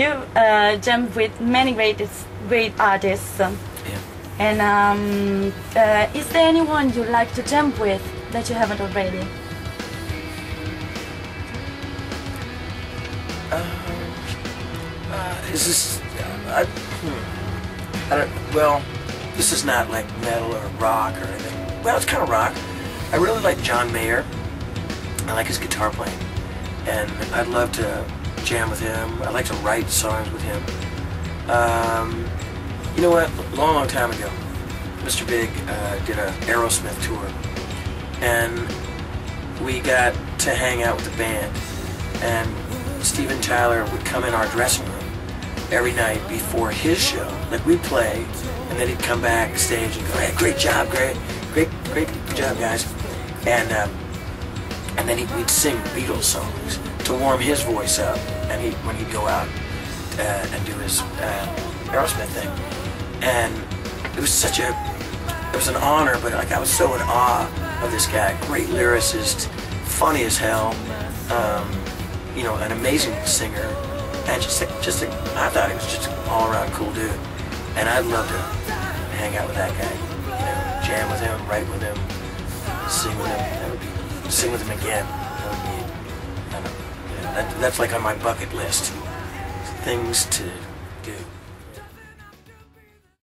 you uh, with many great great artists. Yeah. And um, uh, is there anyone you like to jump with that you haven't already? Uh, is this? Uh, I, hmm. I don't. Well, this is not like metal or rock or anything. Well, it's kind of rock. I really like John Mayer. I like his guitar playing, and I'd love to jam with him. I like to write songs with him. Um, you know what? A long, long time ago, Mr. Big uh, did a Aerosmith tour, and we got to hang out with the band. And Steven Tyler would come in our dressing room every night before his show. Like we'd play, and then he'd come backstage and go, "Hey, great job, great, great, great job, guys," and um, and then he, we'd sing Beatles songs to warm his voice up, and he when he'd go out uh, and do his uh, Aerosmith thing, and it was such a it was an honor, but like I was so in awe of this guy, great lyricist, funny as hell. Um, you know, an amazing singer, and just, just, a, I thought he was just an all-around cool dude, and I'd love to hang out with that guy, you know, jam with him, write with him, sing with him. Sing with him again. That, that's like on my bucket list. Things to